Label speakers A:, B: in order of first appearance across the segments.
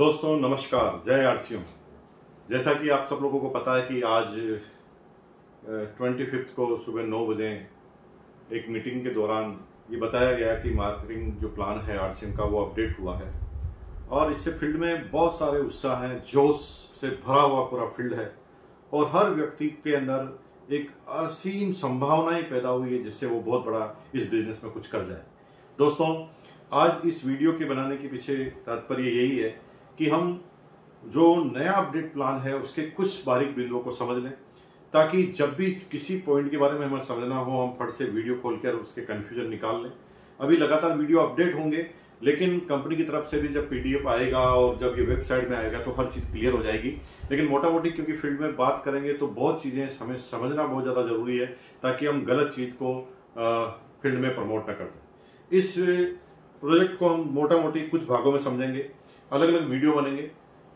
A: दोस्तों, नमस्कार। जय आरसीएम। जैसा कि आप सब लोगों को पता है कि आज ट्वेंटी फिफ्थ को सुबह नौ बजे एक मीटिंग के दौरान ये बताया गया कि मार्केटिंग जो प्लान है आरसीएम का, वो अपडेट हुआ है। और इससे फ़ील्ड में बहुत सारे उत्साह हैं, जोश से भरा हुआ पूरा फ़ील्ड है। और हर व्यक्ति के अंदर एक असीम संभावनाएँ पैदा हुई है, जिससे वो बहुत बड़ा इस बिज़नेस में कुछ कर जाए। दोस्तों, आज इस वीडियो के बनाने के पीछे तात्पर्य यही है कि हम जो नया अपडेट प्लान है उसके कुछ बारीक बिंदुओं को समझ लें, ताकि जब भी किसी पॉइंट के बारे में हमें समझना हो, हम फट से वीडियो खोलकर उसके कन्फ्यूज़न निकाल लें। अभी लगातार वीडियो अपडेट होंगे, लेकिन कंपनी की तरफ़ से भी जब पीडीएफ आएगा और जब ये वेबसाइट में आएगा तो हर चीज़ क्लियर हो जाएगी। लेकिन मोटा मोटी क्योंकि फ़ील्ड में बात करेंगे तो बहुत चीज़ें हमें समझना बहुत ज़्यादा ज़रूरी है, ताकि हम गलत चीज़ को फ़ील्ड में प्रमोट न कर दें। इस प्रोजेक्ट को हम मोटा मोटी कुछ भागों में समझेंगे। अलग अलग वीडियो बनेंगे।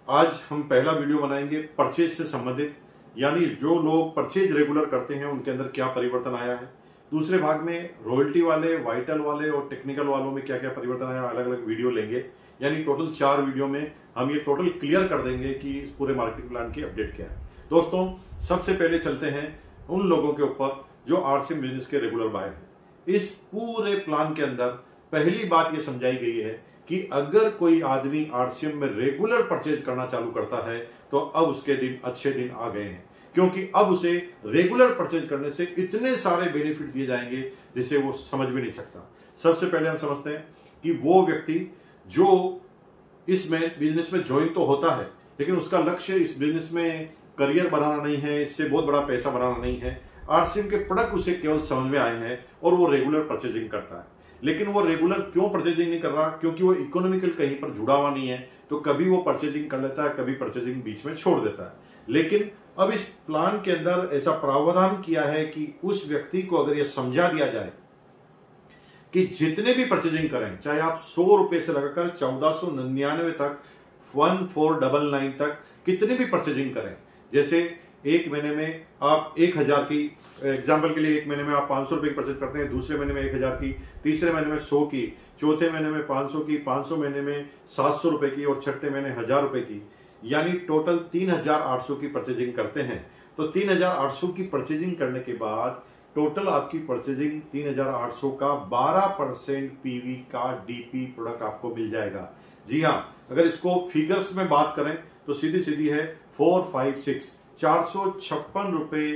A: आज हम पहला वीडियो बनाएँगे परचेज से संबंधित, यानी जो लोग परचेज रेगुलर करते हैं, उनके अंदर क्या परिवर्तन आया है। दूसरे भाग में रॉयल्टी वाले वाइटल वाले और टेक्निकल वालों में क्या क्या परिवर्तन आया अलग अलग वीडियो लेंगे। यानी टोटल चार वीडियो में हम ये टोटल क्लियर कर देंगे कि इस पूरे मार्केटिंग प्लान की अपडेट क्या है। दोस्तों, सबसे पहले चलते हैं उन लोगों के ऊपर जो आरसीएम बिज़नेस के रेगुलर बाय हैं। इस पूरे प्लान के अंदर पहली बात यह समझाई गई है कि अगर कोई आदमी आरसीएम में रेगुलर परचेज करना चालू करता है तो अब उसके दिन, अच्छे दिन आ गए हैं। क्योंकि अब उसे रेगुलर परचेज करने से इतने सारे बेनिफिट दिए जाएँगे जिसे वो समझ भी नहीं सकता। सबसे पहले हम समझते हैं कि वो व्यक्ति जो इसमें बिज़नेस में ज्वाइन तो होता है, लेकिन उसका लक्ष्य इस बिज़नेस में करियर बनाना नहीं है, इससे बहुत बड़ा पैसा बनाना नहीं है। आरसीएम के प्रोडक्ट उसे केवल समझ में आए हैं और वो रेगुलर परचेजिंग करता है। लेकिन वो रेगुलर क्यों परचेजिंग नहीं कर रहा? क्योंकि वो इकोनॉमिकल कहीं पर जुड़ा हुआ नहीं है तो कभी वो परचेजिंग कर लेता है, कभी परचेजिंग बीच में छोड़ देता है। लेकिन अब इस प्लान के अंदर ऐसा प्रावधान किया है कि उस व्यक्ति को अगर यह समझा दिया जाए कि जितने भी परचेजिंग करें, चाहे आप सौ रुपए से लगाकर चौदह सौ निन्यानवे तक, वन फोर डबल नाइन तक कितने भी परचेजिंग करें, जैसे एक महीने में आप एक हज़ार की एग्ज़ाम्पल के लिए एक महीने में आप पाँच सौ रुपए की परचेज करते हैं, दूसरे महीने में एक हज़ार की, तीसरे महीने में सौ की, चौथे महीने में पाँच सौ की, पाँच सौ महीने में सात सौ रुपए की और छठे महीने हज़ार रुपए की। यानी टोटल तीन हज़ार आठ सौ की परचेजिंग करते हैं। तो तीन हज़ार आठ सौ की परचेजिंग करने के बाद टोटल आपकी परचेजिंग तीन हज़ार आठ सौ का बारह परसेंट पीवी का डीपी प्रोडक्ट आपको मिल जाएगा। जी हाँ अगर इसको फिगर्स में बात करें तो सीधी सीधी है फोर फाइव सिक्स चार सौ छप्पन रुपए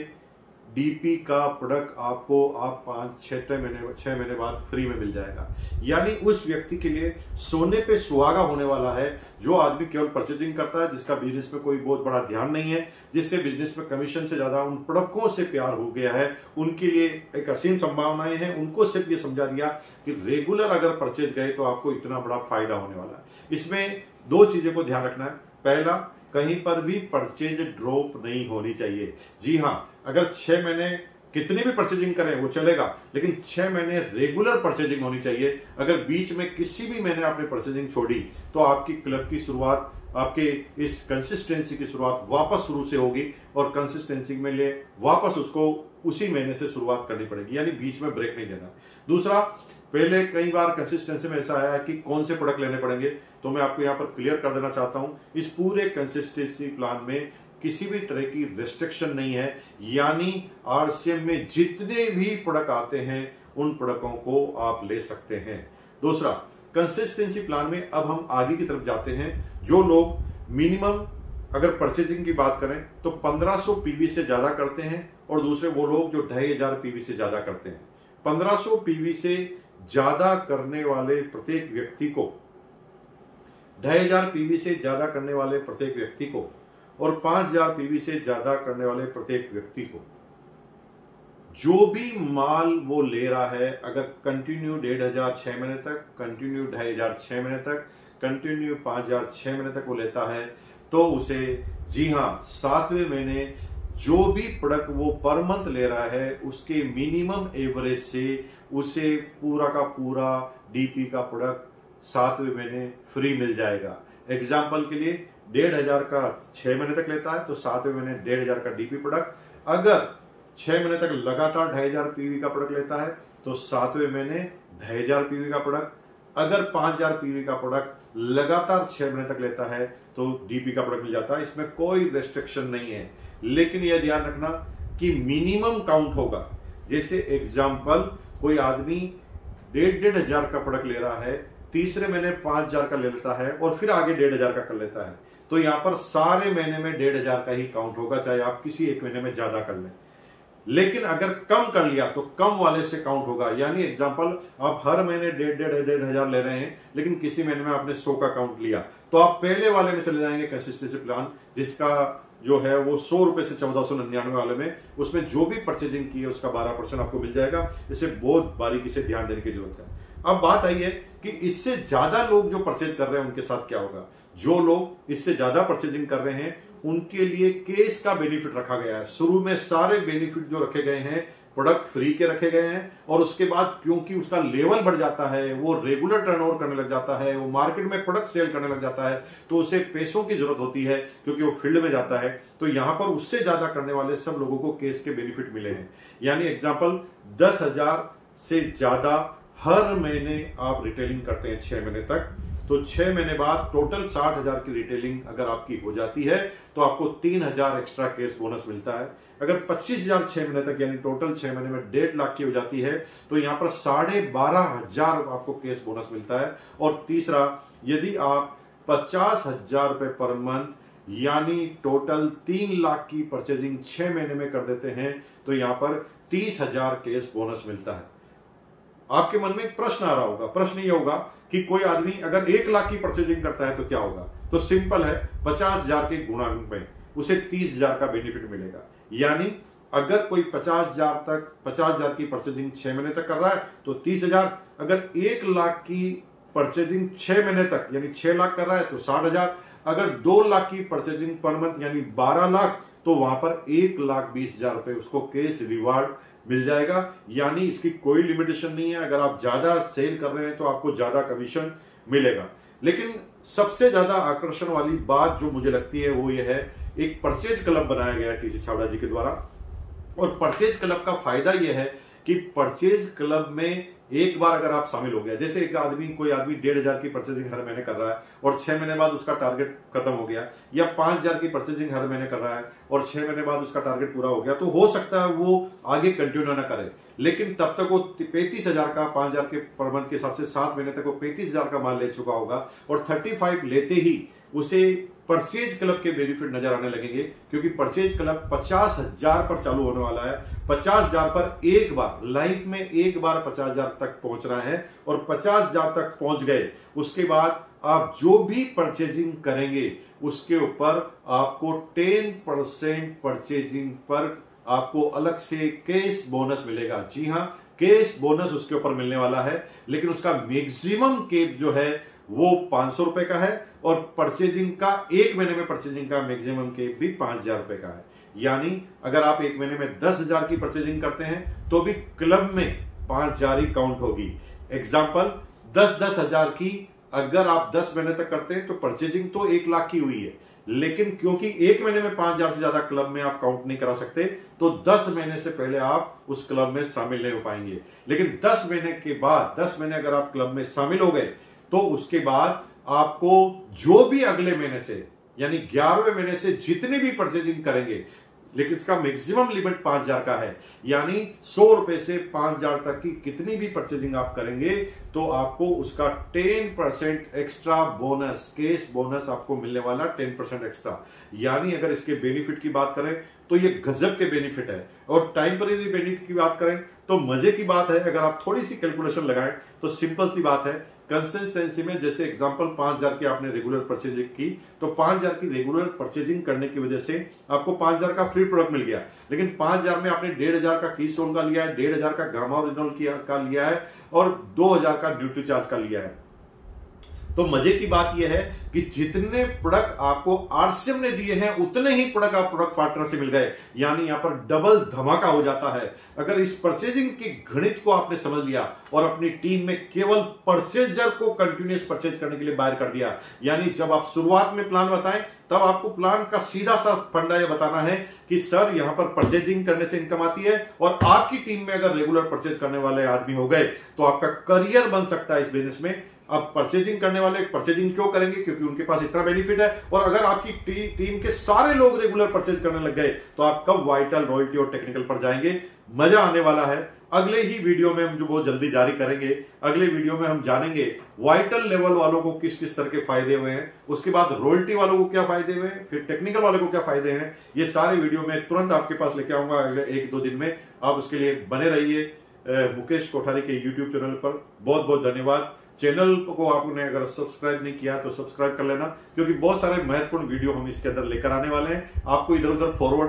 A: डीपी का प्रोडक्ट आपको आप पाँच, छह महीने छह महीने बाद फ्री में मिल जाएगा। यानी उस व्यक्ति के लिए सोने पे सुहागा होने वाला है जो आदमी केवल परचेजिंग करता है, जिसका बिज़नेस में कोई बहुत बड़ा ध्यान नहीं है, जिससे बिज़नेस में कमीशन से ज़्यादा उन प्रोडक्टों से प्यार हो गया है। उनके लिए एक असीम संभावनाएँ हैं। उनको सिर्फ़ ये समझा दिया कि रेगुलर अगर परचेज गए तो आपको इतना बड़ा फ़ायदा होने वाला है। इसमें दो चीज़ें को ध्यान रखना है। पहला कहीं पर भी परचेज ड्रॉप नहीं होनी चाहिए। जी हाँ अगर छह महीने कितनी भी परचेजिंग करें, वो चलेगा, लेकिन छह महीने रेगुलर परचेजिंग होनी चाहिए। अगर बीच में किसी भी महीने आपने परचेजिंग छोड़ी तो आपकी क्लब की शुरुआत, आपके इस कंसिस्टेंसी की शुरुआत वापस शुरू से होगी और कंसिस्टेंसी में लिए वापस उसको उसी महीने से शुरुआत करनी पड़ेगी, यानी बीच में ब्रेक नहीं देना। दूसरा पहले कई बार कंसिस्टेंसी में ऐसा आया है कि कौन से प्रोडक्ट लेने पड़ेंगे तो मैं आपको यहाँ पर क्लियर कर देना चाहता हूँ, इस पूरे कंसिस्टेंसी प्लान में किसी भी तरह की रिस्ट्रिक्शन नहीं है, यानी आरसीएम में जितने भी प्रोडक्ट आते हैं, उन प्रोडक्टों को आप ले सकते हैं। दूसरा कंसिस्टेंसी प्लान में अब हम आगे की तरफ़ जाते हैं, जो लोग मिनिमम अगर परचेजिंग की बात करें तो 1500 पीवी से ज़्यादा करते हैं, और दूसरे वो लोग जो ढाई हज़ार पीवी से ज़्यादा करते हैं। 1500 पीवी से ज़्यादा करने वाले प्रत्येक व्यक्ति को, ढाई हज़ार पीवी से ज़्यादा करने वाले प्रत्येक व्यक्ति को और पाँच हज़ार पीवी से ज़्यादा करने वाले प्रत्येक व्यक्ति को। जो भी माल वो ले रहा है, अगर कंटिन्यू डेढ़ हज़ार छह महीने तक कंटिन्यू ढाई हज़ार छह महीने तक कंटिन्यू पाँच हज़ार छह महीने तक वो लेता है तो उसे, जी हाँ सातवें महीने जो भी प्रोडक्ट वो पर मंथ ले रहा है, उसके मिनिमम एवरेज से उसे पूरा का पूरा डीपी का प्रोडक्ट सातवें महीने फ्री मिल जाएगा। एग्ज़ाम्पल के लिए डेढ़ हज़ार का छह महीने तक लेता है तो सातवें महीने डेढ़ हज़ार का डीपी प्रोडक्ट। अगर छह महीने तक लगातार ढाई हज़ार पीवी का प्रोडक्ट लेता है तो सातवें महीने ढाई हज़ार पीवी का प्रोडक्ट। अगर पाँच हज़ार पीवी का प्रोडक्ट लगातार छह महीने तक लेता है तो डीपी का प्रोडक्ट मिल जाता है। इसमें कोई रेस्ट्रिक्शन नहीं है। लेकिन यह ध्यान रखना कि मिनिमम काउंट होगा। जैसे एग्ज़ाम्पल कोई आदमी डेढ़ डेढ़ हज़ार का प्रोडक्ट ले रहा है, तीसरे महीने पाँच हज़ार का ले लेता है और फिर आगे डेढ़ हज़ार का कर लेता है। तो यहाँ पर सारे महीने में डेढ़ हज़ार का ही काउंट होगा, चाहे आप किसी एक महीने में ज़्यादा कर लें। लेकिन अगर कम कर लिया तो कम वाले से काउंट होगा। यानी एग्ज़ाम्पल आप हर महीने डेढ़ डेढ़ डेढ़ हज़ार ले रहे हैं, लेकिन किसी महीने में आपने सौ का काउंट लिया। तो आप पहले वाले में चले जाएँगे कंसिस्टेंसी प्लान जिसका जो है वो सौ रुपए से चौदह सौ निन्यानवे वाले में, उसमें जो भी परचेजिंग की है, उसका बारह परसेंट आपको मिल जाएगा। इसे बहुत बारीकी से ध्यान देने की ज़रूरत है। अब बात आई है कि इससे ज़्यादा लोग जो परचेज कर रहे हैं, उनके साथ क्या होगा? जो लोग इससे ज़्यादा परचेजिंग कर रहे हैं उनके लिए केस का बेनिफिट रखा गया है। शुरू में सारे बेनिफिट जो रखे गए हैं प्रोडक्ट फ्री के रखे गए हैं, और उसके बाद क्योंकि उसका लेवल बढ़ जाता है, वो रेगुलर टर्नओवर करने लग जाता है, वो मार्केट में प्रोडक्ट सेल करने लग जाता है तो उसे पैसों की ज़रूरत होती है, क्योंकि वो फ़ील्ड में जाता है तो यहाँ पर उससे ज़्यादा करने वाले सब लोगों को केस के बेनिफिट मिले हैं। यानी एग्ज़ाम्पल दस हज़ार से ज़्यादा हर महीने आप रिटेलिंग करते हैं छह महीने तक। तो छह महीने बाद टोटल साठ हज़ार की रिटेलिंग अगर आपकी हो जाती है तो आपको तीन हज़ार एक्स्ट्रा केस बोनस मिलता है। अगर पच्चीस हज़ार छह महीने तक, यानी टोटल छह महीने में डेढ़ लाख की हो जाती है तो यहाँ पर साढ़े बारह हज़ार आपको केस बोनस मिलता है। और तीसरा, यदि आप पचास हज़ार रुपए पर मंथ यानी टोटल तीन लाख की परचेजिंग छह महीने में कर देते हैं तो यहाँ पर तीस हज़ार केस बोनस मिलता है। आपके मन में एक प्रश्न आ रहा होगा, प्रश्न ये होगा कि कोई आदमी अगर एक लाख की परचेजिंग करता है तो क्या होगा? तो सिंपल है, पचास हज़ार के गुणांक में उसे तीस हज़ार का बेनिफिट मिलेगा। यानी अगर कोई पचास हज़ार तक, पचास हज़ार की परचेजिंग छह महीने तक कर रहा है तो तीस हज़ार, अगर एक लाख की परचेजिंग छह महीने तक, यानी छह लाख कर रहा है तो साठ हज़ार, अगर दो लाख की परचेजिंग पर मंथ यानी बारह लाख तो वहाँ पर एक लाख बीस हज़ार रुपए उसको केस रिवार्ड मिल जाएगा। यानी इसकी कोई लिमिटेशन नहीं है। अगर आप ज़्यादा सेल कर रहे हैं तो आपको ज़्यादा कमीशन मिलेगा। लेकिन सबसे ज़्यादा आकर्षण वाली बात जो मुझे लगती है, वो ये है, एक परचेज क्लब बनाया गया टीसी छावड़ा जी के द्वारा। और परचेज क्लब का फ़ायदा यह है कि परचेज क्लब में एक बार अगर आप शामिल हो गया, जैसे एक आदमी, कोई आदमी डेढ़ हज़ार की परचेजिंग हर महीने कर रहा है और छह महीने बाद उसका टारगेट खत्म हो गया, या पाँच हज़ार की परचेजिंग हर महीने कर रहा है और छह महीने बाद उसका टारगेट पूरा हो गया तो हो सकता है वो आगे कंटिन्यू ना करे। लेकिन तब तक वो पैंतीस हज़ार का, पाँच हज़ार के पर मंथ के हिसाब से सात महीने तक वो पैंतीस हज़ार का माल ले चुका होगा और थर्टी फाइव लेते ही उसे परचेज क्लब के बेनिफिट नज़र आने लगेंगे, क्योंकि परचेज क्लब पचास हज़ार पर चालू होने वाला है। पचास हज़ार पर एक बार, लाइफ में एक बार पचास हज़ार तक पहुँचना है और पचास हज़ार तक पहुँच गए। उसके बाद आप जो भी परचेजिंग करेंगे, उसके ऊपर आपको टेन परसेंट परचेजिंग पर आपको अलग से केस बोनस मिलेगा। जी हाँ केस बोनस उसके ऊपर मिलने वाला है, लेकिन उसका मैक्सिमम केप जो है वो पाँच सौ रुपए का है और परचेजिंग का एक महीने में परचेजिंग का मैक्सिमम के भी पाँच हज़ार रुपए का है। यानी अगर आप एक महीने में दस हज़ार की परचेजिंग करते हैं तो भी क्लब में पाँच हज़ार ही काउंट होगी। एग्ज़ाम्पल दस दस हज़ार की अगर आप दस महीने तक करते हैं तो परचेजिंग तो एक लाख की हुई है। लेकिन क्योंकि एक महीने में पाँच हज़ार से ज़्यादा क्लब में आप काउंट नहीं करा सकते तो दस महीने से पहले आप उस क्लब में शामिल नहीं हो पाएँगे। लेकिन दस महीने के बाद, दस महीने अगर आप क्लब में शामिल हो गए तो उसके बाद आपको जो भी अगले महीने से, यानी ग्यारहवें महीने से जितनी भी परचेजिंग करेंगे, लेकिन इसका मैक्सिमम लिमिट पाँच हज़ार का है, यानी सौ रुपए से पाँच हज़ार तक की कितनी भी परचेजिंग आप करेंगे तो आपको उसका ten percent extra bonus case bonus आपको मिलने वाला टेन परसेंट एक्स्ट्रा यानी अगर इसके बेनिफिट की बात करें तो ये गजब के बेनिफिट है। और टाइमपरेरी बेनिफिट की बात करें तो मज़े की बात है, अगर आप थोड़ी सी कैलकुलेशन लगाएँ तो सिंपल सी बात है कंसिस्टेंसी में जैसे एग्जांपल पाँच हज़ार की आपने रेगुलर परचेजिंग की तो पाँच हज़ार की रेगुलर परचेजिंग करने की वजह से आपको पाँच हज़ार का फ्री प्रोडक्ट मिल गया। लेकिन पाँच हज़ार में आपने डेढ़ हज़ार का की सोन का लिया है, डेढ़ हज़ार का गामा ओरिजिनल का लिया है और दो हज़ार का ड्यूटी चार्ज का लिया है। तो मज़े की बात यह है कि जितने प्रोडक्ट आपको आरसीएम ने दिए हैं, उतने ही प्रोडक्ट आप प्रोडक्ट पार्टनर से मिल गए। यानी यहाँ पर डबल धमाका हो जाता है। अगर इस परचेजिंग की गणित को आपने समझ लिया और अपनी टीम में केवल परचेजर को कंटिन्यूस परचेज करने के लिए बाहर कर दिया, यानी जब आप शुरुआत में प्लान बताएँ, तब आपको प्लान का सीधा सा फंडा यह बताना है कि, सर, यहाँ पर परचेजिंग करने से इनकम आती है और आपकी टीम में अगर रेगुलर परचेज करने वाले आदमी हो गए तो आपका करियर बन सकता है इस बिज़नेस में। अब परचेजिंग करने वाले परचेजिंग क्यों करेंगे? क्योंकि उनके पास इतना बेनिफिट है। और अगर आपकी टी, टीम के सारे लोग रेगुलर परचेज करने लग गए तो आप कब वाइटल रॉयल्टी और टेक्निकल पर जाएँगे? मज़ा आने वाला है। अगले ही वीडियो में हम जो बहुत जल्दी जारी करेंगे अगले वीडियो में हम जानेंगे वाइटल लेवल वालों को किस किस तरह के फ़ायदे हुए हैं। उसके बाद रॉयल्टी वालों को क्या फ़ायदे हुए हैं? फिर टेक्निकल वालों को क्या फ़ायदे हैं? ये सारे वीडियो में तुरंत आपके पास लेके आऊँगा अगले एक दो दिन में। आप उसके लिए बने रहिए मुकेश कोठारी के यूट्यूब चैनल पर। बहुत बहुत धन्यवाद। चैनल को आपने अगर सब्सक्राइब नहीं किया तो सब्सक्राइब कर लेना, क्योंकि बहुत सारे महत्वपूर्ण वीडियो हम इसके अंदर लेकर आने वाले हैं। आपको इधर उधर फॉरवर्ड